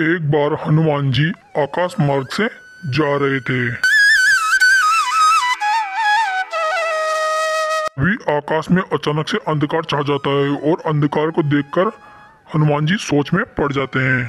एक बार हनुमान जी आकाश मार्ग से जा रहे थे। आकाश में अचानक से अंधकार छा जाता है और अंधकार को देखकर हनुमान जी सोच में पड़ जाते हैं।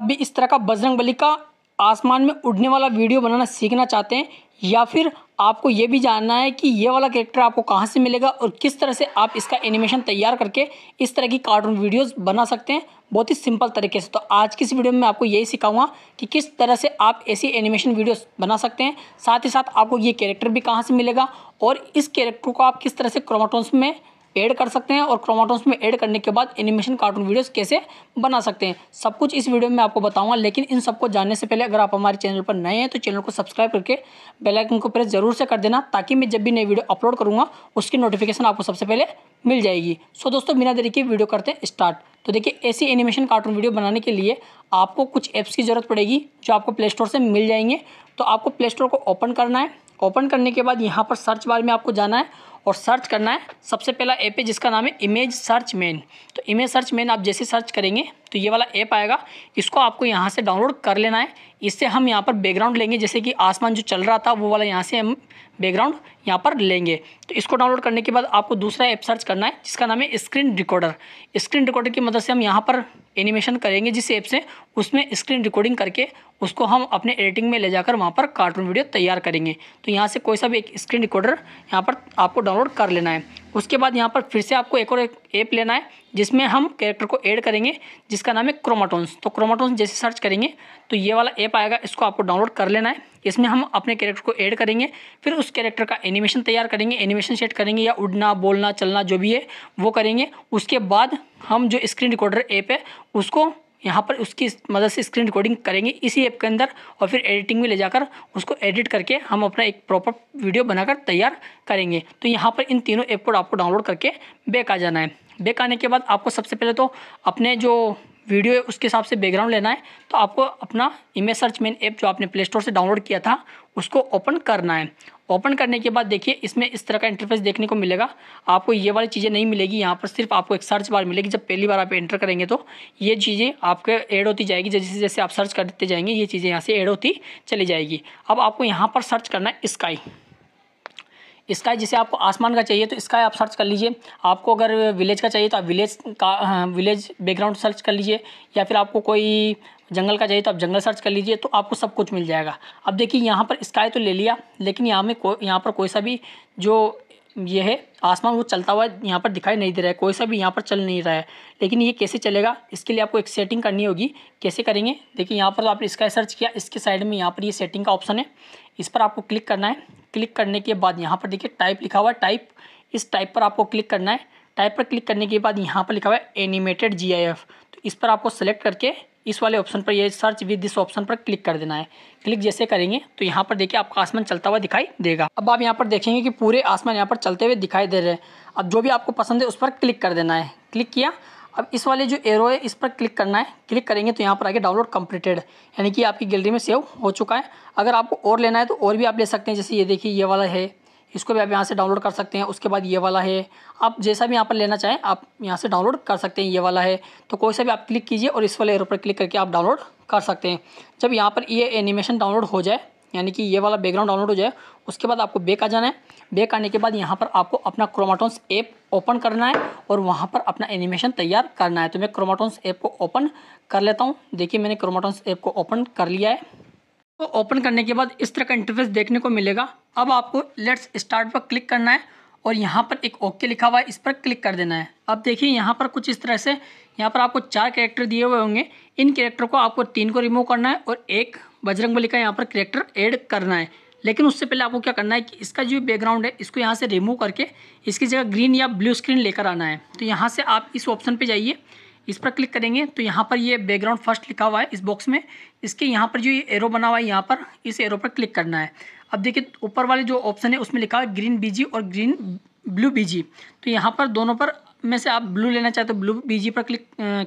अभी इस तरह का बजरंग बली का आसमान में उड़ने वाला वीडियो बनाना सीखना चाहते हैं या फिर आपको ये भी जानना है कि ये वाला कैरेक्टर आपको कहाँ से मिलेगा और किस तरह से आप इसका एनिमेशन तैयार करके इस तरह की कार्टून वीडियोस बना सकते हैं। बहुत ही सिंपल तरीके से। तो आज की इस वीडियो में मैं आपको यही सिखाऊँगा कि किस तरह से आप ऐसी एनिमेशन वीडियोस बना सकते हैं। साथ ही साथ आपको ये कैरेक्टर भी कहाँ से मिलेगा और इस कैरेक्टर को आप किस तरह से क्रोमाटोन्स में ऐड कर सकते हैं और क्रोमाटोन्स में ऐड करने के बाद एनिमेशन कार्टून वीडियोस कैसे बना सकते हैं। सब कुछ इस वीडियो में आपको बताऊँगा, लेकिन इन सबको जानने से पहले अगर आप हमारे चैनल पर नए हैं तो चैनल को सब्सक्राइब करके बेल आइकन को प्रेस ज़रूर से कर देना, ताकि मैं जब भी नई वीडियो अपलोड करूँगा, उसकी नोटिफिकेशन आपको सबसे पहले मिल जाएगी। सो दोस्तों, बिना देरी के वीडियो करते हैं स्टार्ट। तो देखिए, ऐसी एनिमेशन कार्टून वीडियो बनाने के लिए आपको कुछ ऐप्स की ज़रूरत पड़ेगी, जो आपको प्ले स्टोर से मिल जाएँगे। तो आपको प्ले स्टोर को ओपन करना है। ओपन करने के बाद यहाँ पर सर्च बार में आपको जाना है और सर्च करना है, सबसे पहला ऐप है जिसका नाम है इमेज सर्च मैन तो इमेज सर्च मैन आप जैसे सर्च करेंगे तो ये वाला ऐप आएगा। इसको आपको यहाँ से डाउनलोड कर लेना है। इससे हम यहाँ पर बैकग्राउंड लेंगे, जैसे कि आसमान जो चल रहा था, वो वाला यहाँ से हम बैकग्राउंड यहाँ पर लेंगे। तो इसको डाउनलोड करने के बाद आपको दूसरा ऐप सर्च करना है, जिसका नाम है स्क्रीन रिकॉर्डर स्क्रीन रिकॉर्डर की मदद से हम यहाँ पर एनिमेशन करेंगे, जिस ऐप से उसमें स्क्रीन रिकॉर्डिंग करके उसको हम अपने एडिटिंग में ले जाकर वहाँ पर कार्टून वीडियो तैयार करेंगे। तो यहाँ से कोई सा भी एक स्क्रीन रिकॉर्डर यहाँ पर आपको डाउनलोड कर लेना है। उसके बाद यहाँ पर फिर से आपको एक और एक ऐप लेना है, जिसमें हम कैरेक्टर को ऐड करेंगे, जिसका नाम है क्रोमाटोन्स तो क्रोमाटोन्स जैसे सर्च करेंगे तो ये वाला ऐप आएगा, इसको आपको डाउनलोड कर लेना है। इसमें हम अपने कैरेक्टर को ऐड करेंगे, फिर उस कैरेक्टर का एनिमेशन तैयार करेंगे एनिमेशन सेट करेंगे, या उड़ना, बोलना, चलना, जो भी है, वो करेंगे। उसके बाद हम जो स्क्रीन रिकॉर्डर ऐप है, उसको यहाँ पर उसकी मदद से स्क्रीन रिकॉर्डिंग करेंगे इसी ऐप के अंदर और फिर एडिटिंग में ले जाकर उसको एडिट करके हम अपना एक प्रॉपर वीडियो बनाकर तैयार करेंगे। तो यहाँ पर इन तीनों ऐप को आपको डाउनलोड करके बैक आ जाना है। बैक आने के बाद आपको सबसे पहले तो अपने जो वीडियो है, उसके हिसाब से बैकग्राउंड लेना है तो आपको अपना इमेज सर्च मेन ऐप जो आपने प्ले स्टोर से डाउनलोड किया था, उसको ओपन करना है। ओपन करने के बाद देखिए, इसमें इस तरह का इंटरफेस देखने को मिलेगा। आपको ये वाली चीज़ें नहीं मिलेगी, यहाँ पर सिर्फ़ आपको एक सर्च बार मिलेगी। जब पहली बार आप एंटर करेंगे तो ये चीज़ें आपके ऐड होती जाएगी। जैसे जैसे आप सर्च करते जाएँगे, ये चीज़ें यहाँ से ऐड होती चली जाएगी। अब आपको यहाँ पर सर्च करना है स्काई स्काई जिसे आपको आसमान का चाहिए तो स्काई आप सर्च कर लीजिए। आपको अगर विलेज का चाहिए तो आप विलेज का विलेज बैकग्राउंड सर्च कर लीजिए। या फिर आपको कोई जंगल का चाहिए तो आप जंगल सर्च कर लीजिए तो आपको सब कुछ मिल जाएगा। अब देखिए, यहाँ पर स्काई तो ले लिया, लेकिन यहाँ में को, यहाँ पर कोई सा भी जो ये है, आसमान वो चलता हुआ यहाँ पर दिखाई नहीं दे रहा है, कोई सा भी यहाँ पर चल नहीं रहा है। लेकिन ये कैसे चलेगा, इसके लिए आपको एक सेटिंग करनी होगी, कैसे करेंगे? देखिए, यहाँ पर तो आपने स्काई सर्च किया, इसके साइड में यहाँ पर ये सेटिंग का ऑप्शन है। इस पर आपको क्लिक करना है। क्लिक करने के बाद यहाँ पर देखिए टाइप लिखा हुआ है टाइप इस टाइप पर आपको क्लिक करना है। टाइप पर क्लिक करने के बाद यहाँ पर लिखा हुआ है एनिमेटेड जीआईएफ तो इस पर आपको सेलेक्ट करके इस वाले ऑप्शन पर, ये सर्च विद दिस ऑप्शन पर क्लिक कर देना है। क्लिक जैसे करेंगे तो यहाँ पर देखिए आपका आसमान चलता हुआ दिखाई देगा। अब आप यहाँ पर देखेंगे कि पूरे आसमान यहाँ पर चलते हुए दिखाई दे रहे हैं। अब जो भी आपको पसंद है उस पर क्लिक कर देना है। क्लिक किया, अब इस वाले जो एरो है, इस पर क्लिक करना है। क्लिक करेंगे तो यहाँ पर आगे डाउनलोड कंप्लीटेड यानी कि आपकी गैलरी में सेव हो चुका है। अगर आपको और लेना है तो और भी आप ले सकते हैं, जैसे ये देखिए, ये वाला है। इसको भी आप यहाँ से डाउनलोड कर सकते हैं। उसके बाद ये वाला है। आप जैसा भी यहाँ पर लेना चाहें, आप यहाँ से डाउनलोड कर सकते हैं ये वाला है। तो कोई सा भी आप क्लिक कीजिए और इस वाले एरो पर क्लिक करके आप डाउनलोड कर सकते हैं। जब यहाँ पर ये एनिमेशन डाउनलोड हो जाए, यानी कि ये वाला बैकग्राउंड डाउनलोड हो जाए, उसके बाद आपको बेक आ जाना है। बेक आने के बाद यहाँ पर आपको अपना क्रोमाटोन्स ऐप ओपन करना है और वहाँ पर अपना एनिमेशन तैयार करना है। तो मैं क्रोमाटोन्स ऐप को ओपन कर लेता हूँ। देखिए, मैंने क्रोमाटोन्स ऐप को ओपन कर लिया है। तो ओपन करने के बाद इस तरह का इंटरफेस देखने को मिलेगा। अब आपको लेट्स स्टार्ट पर क्लिक करना है और यहाँ पर एक ओके लिखा हुआ है, इस पर क्लिक कर देना है। अब देखिए, यहाँ पर कुछ इस तरह से, यहाँ पर आपको चार कैरेक्टर दिए हुए होंगे। इन कैरेक्टर को आपको तीन को रिमूव करना है और एक बजरंग बली का यहाँ पर कैरेक्टर ऐड करना है। लेकिन उससे पहले आपको क्या करना है कि इसका जो बैकग्राउंड है, इसको यहाँ से रिमूव करके इसकी जगह ग्रीन या ब्लू स्क्रीन लेकर आना है। तो यहाँ से आप इस ऑप्शन पर जाइए, इस पर क्लिक करेंगे। तो यहाँ पर ये बैकग्राउंड फ़र्स्ट लिखा हुआ है इस बॉक्स में। इसके यहाँ पर जो ये एरो बना हुआ है, यहाँ पर इस एरो पर क्लिक करना है। अब देखिए, ऊपर वाले जो ऑप्शन है, उसमें लिखा है ग्रीन बीजी और ग्रीन ब्लू बीजी तो यहाँ पर दोनों पर, में से आप ब्लू लेना चाहते हो ब्लू बीजी पर क्लिक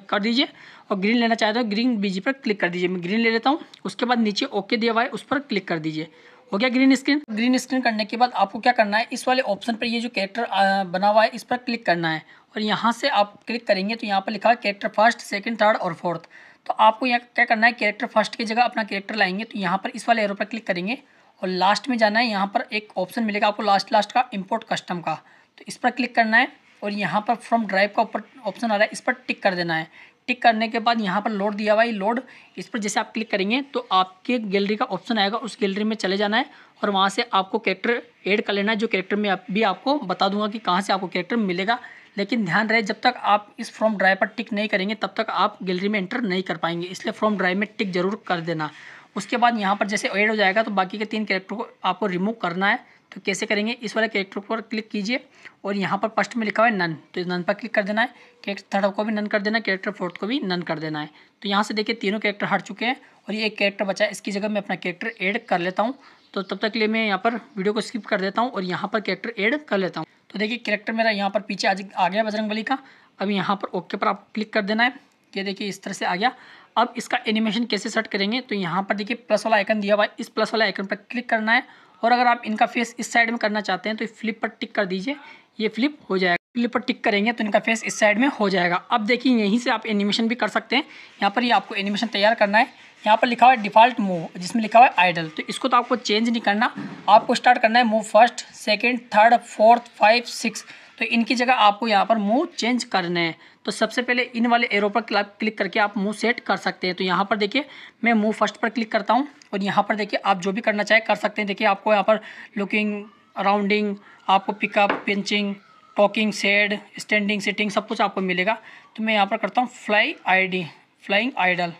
कर दीजिए और ग्रीन लेना चाहते हो ग्रीन बीजी पर क्लिक कर दीजिए। मैं ग्रीन ले लेता हूँ, उसके बाद नीचे ओके दिया हुआ है, उस पर क्लिक कर दीजिए। हो गया ग्रीन स्क्रीन ग्रीन स्क्रीन करने के बाद आपको क्या करना है, इस वाले ऑप्शन पर ये जो कैरेक्टर बना हुआ है, इस पर क्लिक करना है। और यहाँ से आप क्लिक करेंगे तो यहाँ पर लिखा है कैरेक्टर फ़र्स्ट सेकंड थर्ड और फोर्थ तो आपको यहाँ क्या करना है कैरेक्टर फ़र्स्ट की जगह अपना कैरेक्टर लाएँगे तो यहाँ पर इस वाले एरो पर क्लिक करेंगे। और लास्ट में जाना है, यहाँ पर एक ऑप्शन मिलेगा आपको लास्ट लास्ट का इम्पोर्ट कस्टम का। तो इस पर क्लिक करना है और यहाँ पर फ्रॉम ड्राइव का ऊपर ऑप्शन आ रहा है, इस पर टिक कर देना है। टिक करने के बाद यहाँ पर लोड दिया हुआ है लोड इस पर जैसे आप क्लिक करेंगे तो आपके गैलरी का ऑप्शन आएगा, उस गैलरी में चले जाना है और वहाँ से आपको कैरेक्टर ऐड कर लेना है, जो कैरेक्टर में आप, भी आपको बता दूँगा कि कहाँ से आपको कैरेक्टर मिलेगा। लेकिन ध्यान रहे, जब तक आप इस फ्रॉम ड्राइव पर टिक नहीं करेंगे, तब तक आप गैलरी में एंटर नहीं कर पाएँगे। इसलिए फ्रॉम ड्राइव में टिक ज़रूर कर देना। उसके बाद यहाँ पर जैसे ऐड हो जाएगा तो बाकी के तीन कैरेक्टर को आपको रिमूव करना है। तो कैसे करेंगे? इस वाले कैरेक्टर पर क्लिक कीजिए और यहाँ पर फ़र्स्ट में लिखा हुआ है नन तो नन पर क्लिक कर देना है। कैरेक्टर थर्ड को भी नन कर देना है कैरेक्टर फोर्थ को भी नन कर देना है। तो यहाँ से देखिए तीनों कैरेक्टर हट चुके हैं और ये एक कैरेक्टर बचा है। इसकी जगह मैं अपना कैरेक्टर ऐड कर लेता हूँ। तो तब तक के लिए मैं यहाँ पर वीडियो को स्किप कर देता हूँ और यहाँ पर कैरेक्टर ऐड कर लेता हूँ। तो देखिए कैरेक्टर मेरा यहाँ पर पीछे आ गया बजरंग बली का। अब यहाँ पर ओके पर आप क्लिक कर देना है। ये देखिए इस तरह से आ गया। अब इसका एनिमेशन कैसे सेट करेंगे? तो यहाँ पर देखिए प्लस वाला आइकन दिया हुआ है। इस प्लस वाला आइकन पर क्लिक करना है। और अगर आप इनका फेस इस साइड में करना चाहते हैं तो फ्लिप पर टिक कर दीजिए। ये फ्लिप हो जाएगा। फ्लिप पर टिक करेंगे तो इनका फेस इस साइड में हो जाएगा। अब देखिए यहीं से आप एनिमेशन भी कर सकते हैं। यहाँ पर ये आपको एनिमेशन तैयार करना है। यहाँ पर लिखा हुआ है डिफ़ॉल्ट मूव जिसमें लिखा हुआ है आइडल तो इसको तो आपको चेंज नहीं करना। आपको स्टार्ट करना है move first second third fourth five six तो इनकी जगह आपको यहाँ पर मूव चेंज करने हैं। तो सबसे पहले इन वाले एरो पर क्लिक करके आप मूव सेट कर सकते हैं। तो यहाँ पर देखिए, मैं मूव फ़र्स्ट पर क्लिक करता हूँ और यहाँ पर देखिए, आप जो भी करना चाहे कर सकते हैं। देखिए, आपको यहाँ पर लुकिंग राउंडिंग आपको pickup pinching talking sad standing sitting सब कुछ आपको मिलेगा। तो मैं यहाँ पर करता हूँ fly I flying idle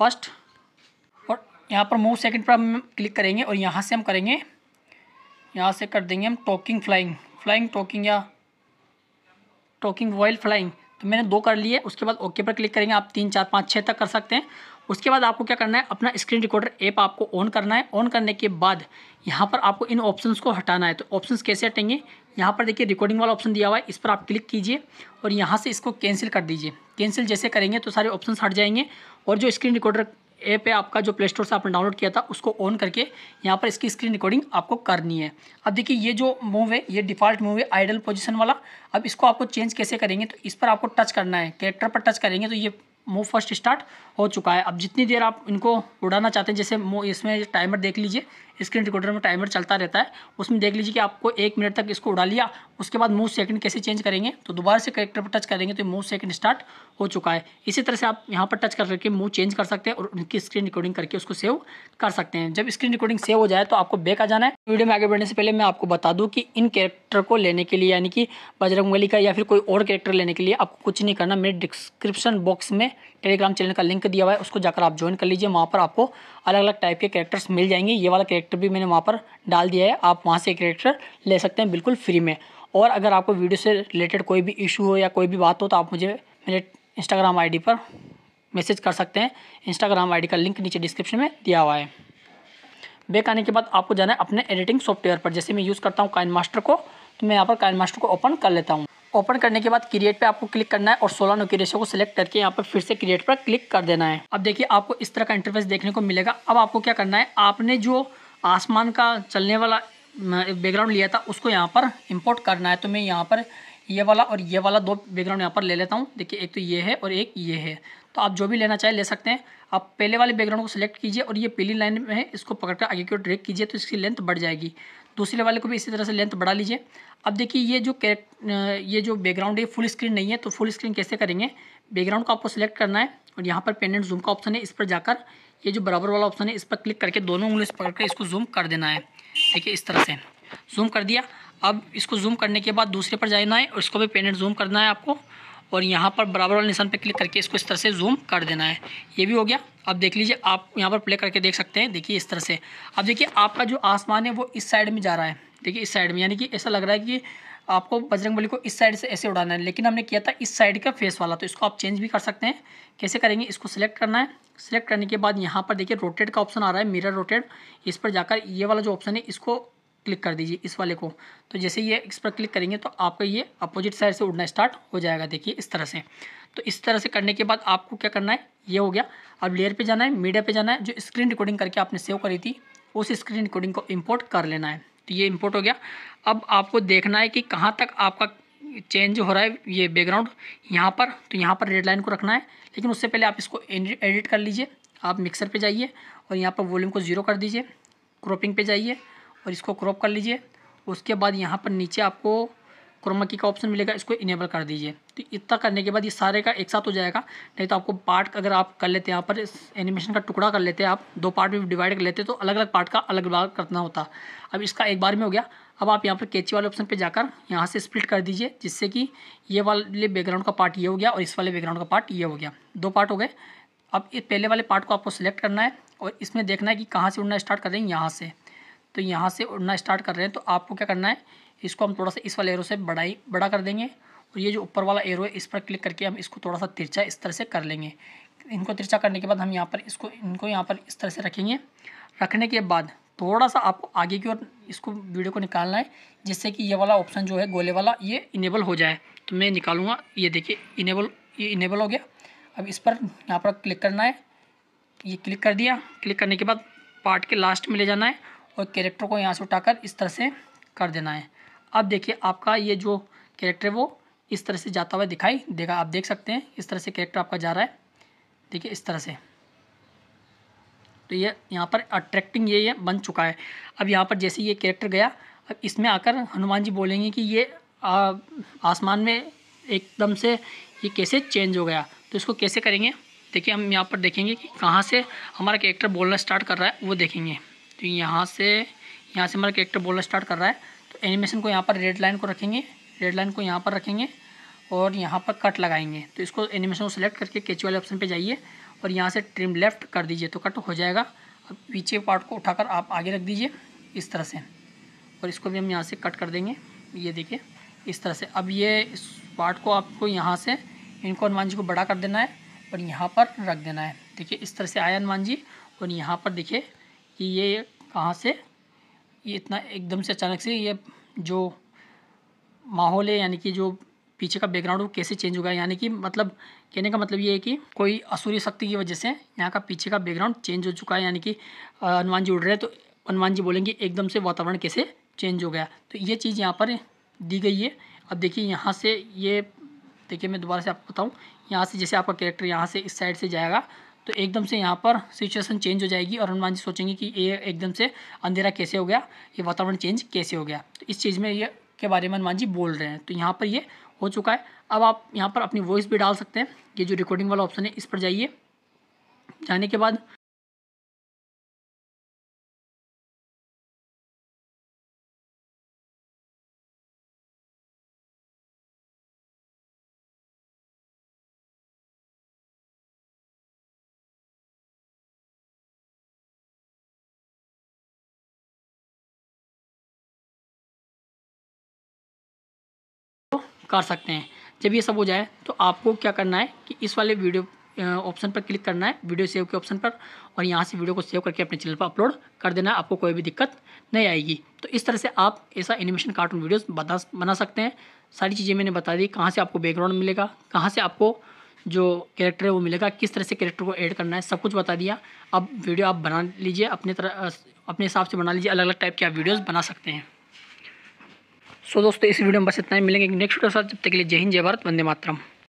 first और यहाँ पर मूव सेकंड पर हम क्लिक करेंगे और यहाँ से हम करेंगे, यहाँ से कर देंगे हम टॉकिंग फ्लाइंग फ्लाइंग टॉकिंग या टॉकिंग वाइल फ्लाइंग। तो मैंने दो कर लिए, उसके बाद ओके पर क्लिक करेंगे, आप तीन, चार, पाँच छः तक कर सकते हैं। उसके बाद आपको क्या करना है, अपना स्क्रीन रिकॉर्डर ऐप आपको ऑन करना है। ऑन करने के बाद यहाँ पर आपको इन ऑप्शंस को हटाना है। तो ऑप्शंस कैसे हटेंगे? यहाँ पर देखिए रिकॉर्डिंग वाला ऑप्शन दिया हुआ है, इस पर आप क्लिक कीजिए और यहाँ से इसको कैंसिल कर दीजिए। कैंसिल जैसे करेंगे तो सारे ऑप्शन हट जाएँगे और जो स्क्रीन रिकॉर्डर ऐप है आपका जो प्ले स्टोर से आपने डाउनलोड किया था, उसको ऑन करके यहाँ पर इसकी स्क्रीन रिकॉर्डिंग आपको करनी है। अब देखिए, ये जो मूव है, ये डिफ़ॉल्ट मूव है आइडल पोजीशन वाला। अब इसको आपको चेंज कैसे करेंगे तो इस पर आपको टच करना है। कैरेक्टर पर टच करेंगे तो ये मूव फ़र्स्ट स्टार्ट हो चुका है। अब जितनी देर आप इनको उड़ाना चाहते हैं, जैसे इसमें टाइमर देख लीजिए स्क्रीन रिकॉर्डर में टाइमर चलता रहता है, उसमें देख लीजिए कि आपको एक मिनट तक इसको उड़ा लिया उसके बाद मूव सेकंड कैसे चेंज करेंगे? तो दोबारा से करेक्टर पर टच करेंगे तो मूव सेकंड स्टार्ट हो चुका है। इसी तरह से आप यहाँ पर टच करके मूव चेंज कर सकते हैं और उनकी स्क्रीन रिकॉर्डिंग करके उसको सेव कर सकते हैं। जब स्क्रीन रिकॉर्डिंग सेव हो जाए तो आपको बैक आ जाना है। वीडियो में आगे बढ़ने से पहले मैं आपको बता दूँ कि इन कैरेक्टर को लेने के लिए, यानी कि बजरंग का या फिर कोई और कैरेक्टर लेने के लिए आपको कुछ नहीं करना। मेरे डिस्क्रिप्शन बॉक्स में टेलीग्राम चैनल का लिंक दिया हुआ है, उसको जाकर आप ज्वाइन कर लीजिए। वहाँ पर आपको अलग अलग टाइप के कैरेक्टर्स मिल जाएँगे। ये वाला कैरेक्टर भी मैंने वहाँ पर डाल दिया है। आप वहाँ से कैरेक्टर ले सकते हैं बिल्कुल फ्री में। और अगर आपको वीडियो से रिलेटेड कोई भी इशू हो या कोई भी बात हो तो आप मुझे मेरे इंस्टाग्राम आईडी पर मैसेज कर सकते हैं। इंस्टाग्राम आईडी का लिंक नीचे डिस्क्रिप्शन में दिया हुआ है। बैक आने के बाद आपको जाना है अपने एडिटिंग सॉफ्टवेयर पर। जैसे मैं यूज़ करता हूँ काइन मास्टर को तो मैं यहाँ पर काइन मास्टर को ओपन कर लेता हूँ। ओपन करने के बाद क्रिएट पे आपको क्लिक करना है और सोलह नो रेशो को सिलेक्ट करके यहाँ पर फिर से क्रिएट पर क्लिक कर देना है। अब देखिए, आपको इस तरह का इंटरफेस देखने को मिलेगा। अब आपको क्या करना है? आपने जो आसमान का चलने वाला बैकग्राउंड लिया था, उसको यहाँ पर इम्पोर्ट करना है। तो मैं यहाँ पर ये वाला और ये वाला दो बैकग्राउंड यहाँ पर ले लेता हूँ। देखिए, एक तो ये है और एक ये है। तो आप जो भी लेना चाहे ले सकते हैं। आप पहले वाले बैकग्राउंड को सिलेक्ट कीजिए और ये पीली लाइन में है, इसको पकड़ कर आगे की ओर ड्रैग कीजिए तो इसकी लेंथ बढ़ जाएगी। दूसरे वाले को भी इसी तरह से लेंथ बढ़ा लीजिए। अब देखिए, ये जो ये जो बैकग्राउंड है फुल स्क्रीन नहीं है तो फुल स्क्रीन कैसे करेंगे? बैकग्राउंड को आपको सिलेक्ट करना है। और यहाँ पर एंड जूम का ऑप्शन है, इस पर जाकर ये जो बराबर वाला ऑप्शन है, इस पर क्लिक करके दोनों उंगली पकड़ कर इसको जूम कर देना है। देखिए, इस तरह से जूम कर दिया। अब इसको जूम करने के बाद दूसरे पर जाना है और इसको भी एंड जूम करना है आपको। और यहाँ पर बराबर वाले निशान पर क्लिक करके इसको इस तरह से जूम कर देना है। ये भी हो गया। अब देख लीजिए, आप यहाँ पर प्ले करके देख सकते हैं। देखिए, इस तरह से। अब देखिए, आपका जो आसमान है, वो इस साइड में जा रहा है। देखिए, इस साइड में, यानी कि ऐसा लग रहा है कि आपको बजरंग को इस साइड से ऐसे उड़ाना है। लेकिन हमने किया था इस साइड का फेस वाला तो इसको आप चेंज भी कर सकते हैं। कैसे करेंगे? इसको सिलेक्ट करना है। सिलेक्ट करने के बाद यहाँ पर देखिए रोटेट का ऑप्शन आ रहा है मिरर रोटेट इस पर जाकर ये वाला जो ऑप्शन है, इसको क्लिक कर दीजिए, इस वाले को। तो जैसे ये इस पर क्लिक करेंगे तो आपका ये अपोजिट साइड से उड़ना स्टार्ट हो जाएगा, देखिए, इस तरह से। तो इस तरह से करने के बाद आपको क्या करना है? ये हो गया। अब लेयर पे जाना है मीडिया पे जाना है, जो स्क्रीन रिकॉर्डिंग करके आपने सेव करी थी, उस स्क्रीन रिकॉर्डिंग को इम्पोर्ट कर लेना है। तो ये इम्पोर्ट हो गया। अब आपको देखना है कि कहाँ तक आपका चेंज हो रहा है ये बैकग्राउंड यहाँ पर तो यहाँ पर रेड लाइन को रखना है। लेकिन उससे पहले आप इसको एडिट कर लीजिए। आप मिक्सर पे जाइए और यहाँ पर वॉल्यूम को ज़ीरो कर दीजिए। क्रॉपिंग पे जाइए और इसको क्रॉप कर लीजिए। उसके बाद यहाँ पर नीचे आपको क्रोमा की का ऑप्शन मिलेगा। इसको इनेबल कर दीजिए। तो इतना करने के बाद ये सारे का एक साथ हो जाएगा। नहीं तो आपको पार्ट अगर आप कर लेते हैं, यहाँ पर एनिमेशन का टुकड़ा कर लेते हैं आप, दो पार्ट में डिवाइड कर लेते तो अलग अलग पार्ट का अलग अलग करना होता। अब इसका एक बार में हो गया। अब आप यहाँ पर कैची वाले ऑप्शन पर जाकर यहाँ से स्प्लिट कर दीजिए, जिससे कि ये वाले बैकग्राउंड का पार्ट ये हो गया और इस वाले बैकग्राउंड का पार्ट ये हो गया। दो पार्ट हो गए। अब इस पहले वाले पार्ट को आपको सिलेक्ट करना है और इसमें देखना है कि कहाँ से उड़ना स्टार्ट कर रहे हैं, यहाँ से। तो यहाँ से उड़ना स्टार्ट कर रहे हैं तो आपको क्या करना है, इसको हम थोड़ा सा इस वाले एरो से बड़ाई, बड़ा कर देंगे। और ये जो ऊपर वाला एरो है, इस पर क्लिक करके हम इसको थोड़ा सा तिरछा इस तरह से कर लेंगे। इनको तिरछा करने के बाद हम यहाँ पर इसको, इनको यहाँ पर इस तरह से रखेंगे। रखने के बाद थोड़ा सा आपको आगे की ओर इसको वीडियो को निकालना है, जिससे कि ये वाला ऑप्शन जो है, गोले वाला, ये इनेबल हो जाए। तो मैं निकालूँगा, ये देखिए इनेबल ये इनेबल हो गया। अब इस पर यहाँ पर क्लिक करना है। ये क्लिक कर दिया। क्लिक करने के बाद पार्ट के लास्ट में ले जाना है और कैरेक्टर को यहाँ से उठाकर इस तरह से कर देना है। अब देखिए, आपका ये जो कैरेक्टर है वो इस तरह से जाता हुआ दिखाई देगा। आप देख सकते हैं, इस तरह से कैरेक्टर आपका जा रहा है। देखिए, इस तरह से। तो ये यहाँ पर अट्रैक्टिंग ये ये बन चुका है। अब यहाँ पर जैसे ये कैरेक्टर गया, अब इसमें आकर हनुमान जी बोलेंगे कि ये आसमान में एकदम से ये कैसे चेंज हो गया। तो इसको कैसे करेंगे? देखिए, हम यहाँ पर देखेंगे कि कहाँ से हमारा कैरेक्टर बोलना स्टार्ट कर रहा है, वो देखेंगे। तो यहाँ से यहाँ से हमारा कैरेक्टर बोलना स्टार्ट कर रहा है। तो एनिमेशन को यहाँ पर रेड लाइन को रखेंगे। रेड लाइन को यहाँ पर रखेंगे और यहाँ पर कट लगाएँगे। तो इसको एनिमेशन को सिलेक्ट करके कैची वाले ऑप्शन पे जाइए और यहाँ से ट्रिम लेफ़्ट कर दीजिए तो कट हो जाएगा। अब पीछे पार्ट को उठाकर आप आगे रख दीजिए इस तरह से। और इसको भी हम यहाँ से कट कर देंगे। ये देखिए, इस तरह से। अब ये इस पार्ट को आपको यहाँ से इनको हनुमान जी को बड़ा कर देना है और यहाँ पर रख देना है। देखिए, इस तरह से आया हनुमान जी और यहाँ पर देखिए कि ये कहाँ से, ये इतना एकदम से अचानक से ये जो माहौल है यानी कि जो पीछे का बैकग्राउंड वो कैसे चेंज होगा? यानी कि मतलब कहने का मतलब ये है कि कोई असुरी शक्ति की वजह से यहाँ का पीछे का बैकग्राउंड चेंज हो चुका है, यानी कि हनुमान जी उड़ रहे हैं तो हनुमान जी बोलेंगे, एकदम से वातावरण कैसे चेंज हो गया? तो ये चीज़ यहाँ पर दी गई है। अब देखिए, यहाँ से ये, देखिए मैं दोबारा से आपको बताऊँ, यहाँ से जैसे आपका कैरेक्टर यहाँ से इस साइड से जाएगा तो एकदम से यहाँ पर सिचुएशन चेंज हो जाएगी और हनुमान जी सोचेंगे कि ये एकदम से अंधेरा कैसे हो गया? ये वातावरण चेंज कैसे हो गया? तो इस चीज़ में ये के बारे में हनुमान जी बोल रहे हैं। तो यहाँ पर ये हो चुका है। अब आप यहाँ पर अपनी वॉइस भी डाल सकते हैं। ये जो रिकॉर्डिंग वाला ऑप्शन है, इस पर जाइए। जाने के बाद कर सकते हैं। जब ये सब हो जाए तो आपको क्या करना है कि इस वाले वीडियो ऑप्शन पर क्लिक करना है, वीडियो सेव के ऑप्शन पर, और यहाँ से वीडियो को सेव करके अपने चैनल पर अपलोड कर देना है आपको कोई भी दिक्कत नहीं आएगी। तो इस तरह से आप ऐसा एनिमेशन कार्टून वीडियोस बता, बना सकते हैं। सारी चीज़ें मैंने बता दी, कहाँ से आपको बैकग्राउंड मिलेगा, कहाँ से आपको जो कैरेक्टर है वो मिलेगा, किस तरह से कैरेक्टर को ऐड करना है, सब कुछ बता दिया। अब वीडियो आप बना लीजिए, अपने तरह, अपने हिसाब से बना लीजिए अलग अलग टाइप के आप वीडियोज़ बना सकते हैं। सो दोस्तों, इस वीडियो में बस इतना ही। मिलेंगे नेक्स्ट वीडियो साथ। जब तक के लिए जय हिंद, जय भारत, वंदे मातरम।